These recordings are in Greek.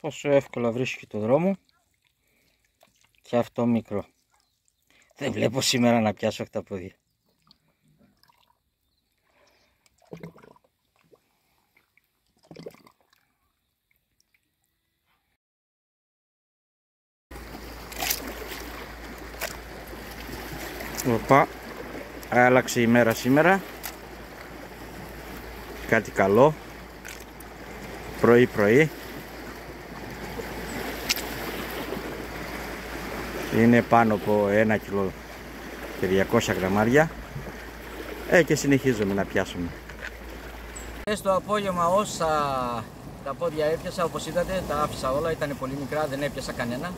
Πόσο εύκολα βρίσκει το δρόμο και αυτό μικρό. Δεν βλέπω σήμερα να πιάσω πόδια. Οπα, άλλαξε η μέρα σήμερα. Κάτι καλό. Πρωί πρωί. Είναι πάνω από ένα κιλό και 200 γραμμάρια. Ε, και συνεχίζουμε να πιάσουμε. Στο απόγευμα όσα τα πόδια έπιασα, όπως είδατε, τα άφησα όλα, ήταν πολύ μικρά, δεν έπιασα κανένα.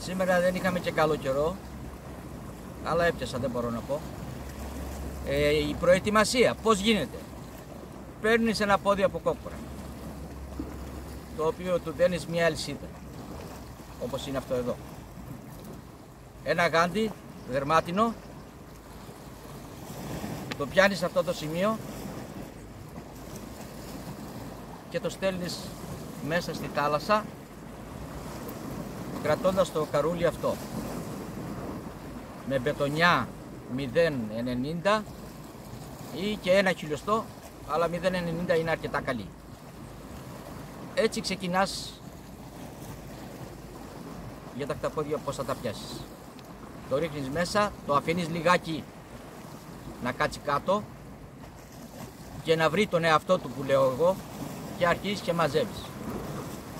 Σήμερα δεν είχαμε και καλό καιρό, αλλά έπιασα, δεν μπορώ να πω. Ε, η προετοιμασία, πώς γίνεται; Παίρνεις ένα πόδι από κόκκορα, το οποίο του δένεις μια αλυσίδα, όπως είναι αυτό εδώ. Ένα γάντι, δερμάτινο, το πιάνεις σε αυτό το σημείο και το στέλνεις μέσα στη θάλασσα κρατώντας το καρούλι αυτό με μπετονιά 0,90 ή και ένα χιλιοστό αλλά 0,90 είναι αρκετά καλή. Έτσι ξεκινάς για τα κταπόδια πώς θα τα πιάσεις. Το ρίχνεις μέσα, το αφήνεις λιγάκι να κάτσει κάτω και να βρει τον εαυτό του που λέω εγώ και αρχίζεις και μαζεύεις.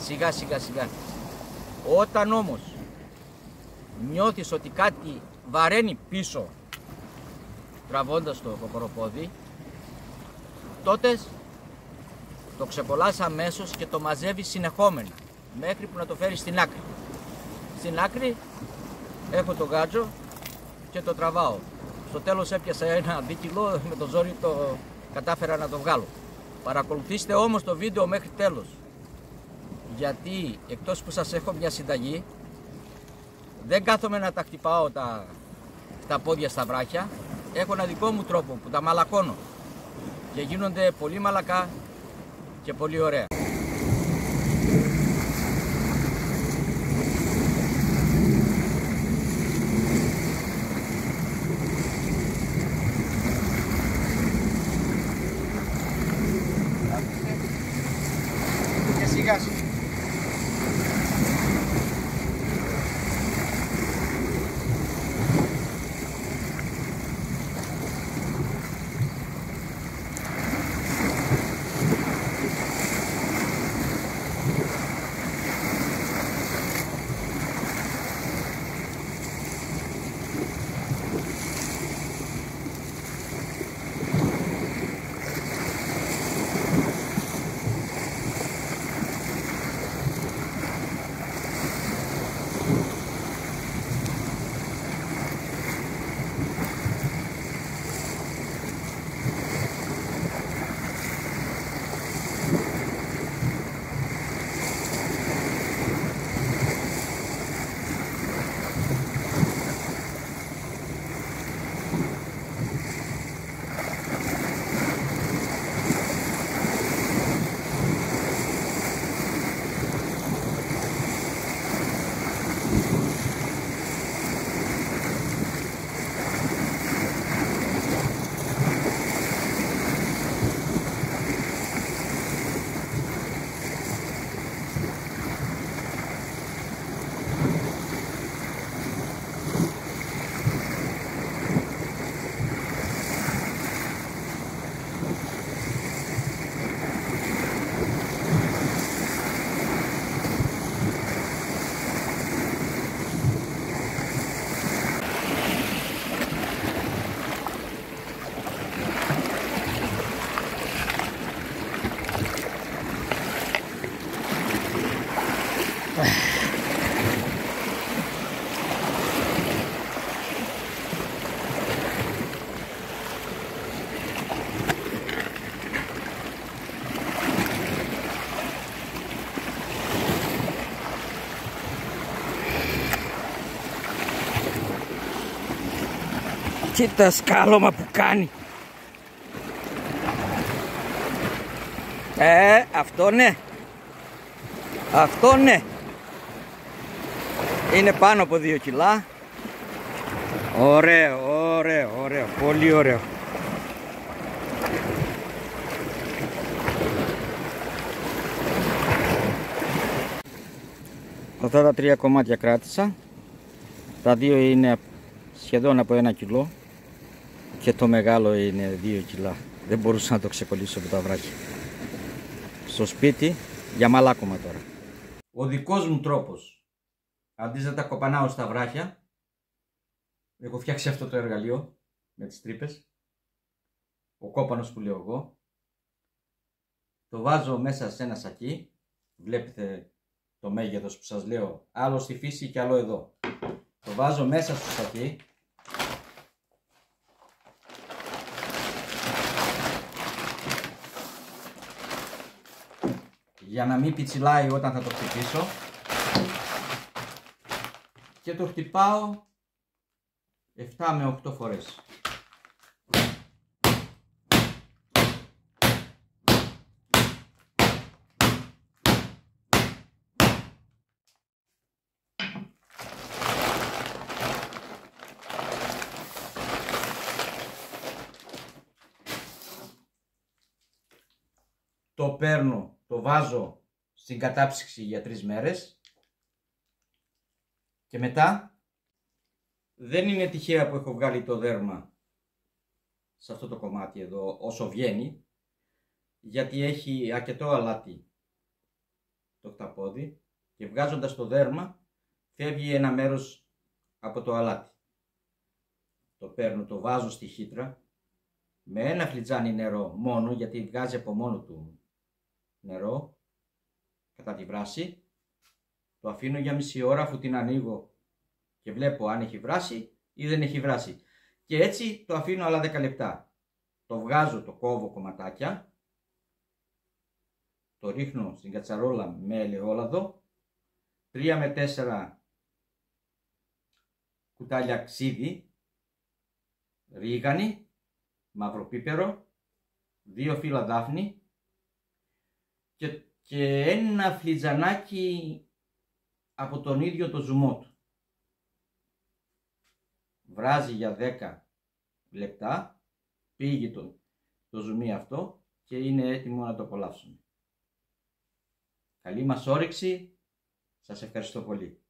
Σιγά σιγά σιγά. Όταν όμως νιώθεις ότι κάτι βαραίνει πίσω τραβώντας το κοκοροπόδι τότε το ξεκολλάς αμέσως και το μαζεύεις συνεχόμενα μέχρι που να το φέρεις στην άκρη. Στην άκρη έχω το γάτζο και το τραβάω. Στο τέλος έπιασα ένα δίκυλο, με το ζόρι το κατάφερα να το βγάλω. Παρακολουθήστε όμως το βίντεο μέχρι τέλος. Γιατί εκτός που σας έχω μια συνταγή, δεν κάθομαι να τα χτυπάω τα, τα πόδια στα βράχια. Έχω ένα δικό μου τρόπο που τα μαλακώνω και γίνονται πολύ μαλακά και πολύ ωραία. Κοίτα σκάλωμα που κάνει. Ε, αυτό ναι. Αυτό ναι. Είναι πάνω από 2 κιλά. Ωραίο, ωραίο, ωραίο. Πολύ ωραίο. Αυτά τα τρία κομμάτια κράτησα. Τα δύο είναι σχεδόν από ένα κιλό και το μεγάλο είναι δύο κιλά. Δεν μπορούσα να το ξεκολλήσω από τα βράχια. Στο σπίτι για μαλάκωμα τώρα. Ο δικός μου τρόπος, αντί να τα κοπανάω στα βράχια, έχω φτιάξει αυτό το εργαλείο με τις τρύπες, ο κόπανος που λέω εγώ, το βάζω μέσα σε ένα σακί, βλέπετε το μέγεθος που σας λέω, άλλο στη φύση και άλλο εδώ. Το βάζω μέσα στο σακί, για να μην πιτσιλάει όταν θα το χτυπήσω και το χτυπάω 7 με 8 φορές. Το παίρνω το βάζω στην κατάψυξη για τρεις μέρες και μετά; Δεν είναι τυχαία που έχω βγάλει το δέρμα σε αυτό το κομμάτι εδώ όσο βγαίνει γιατί έχει αρκετό αλάτι το χταπόδι και βγάζοντας το δέρμα φεύγει ένα μέρος από το αλάτι. Το παίρνω, το βάζω στη χύτρα με ένα φλιτζάνι νερό μόνο γιατί βγάζει από μόνο του νερό κατά τη βράση. Το αφήνω για μισή ώρα αφού την ανοίγω και βλέπω αν έχει βράσει ή δεν έχει βράσει. Και έτσι το αφήνω άλλα 10 λεπτά. Το βγάζω, το κόβω κομματάκια. Το ρίχνω στην κατσαρόλα με ελαιόλαδο. 3 με 4 κουτάλια ξύδι, ρίγανη, μαύρο πίπερο, 2 φύλλα δάφνη, και, και ένα φλιτζανάκι από τον ίδιο το ζουμό του. Βράζει για 10 λεπτά, πήγε το, το ζουμί αυτό και είναι έτοιμο να το απολαύσουμε. Καλή μας όρεξη, σας ευχαριστώ πολύ.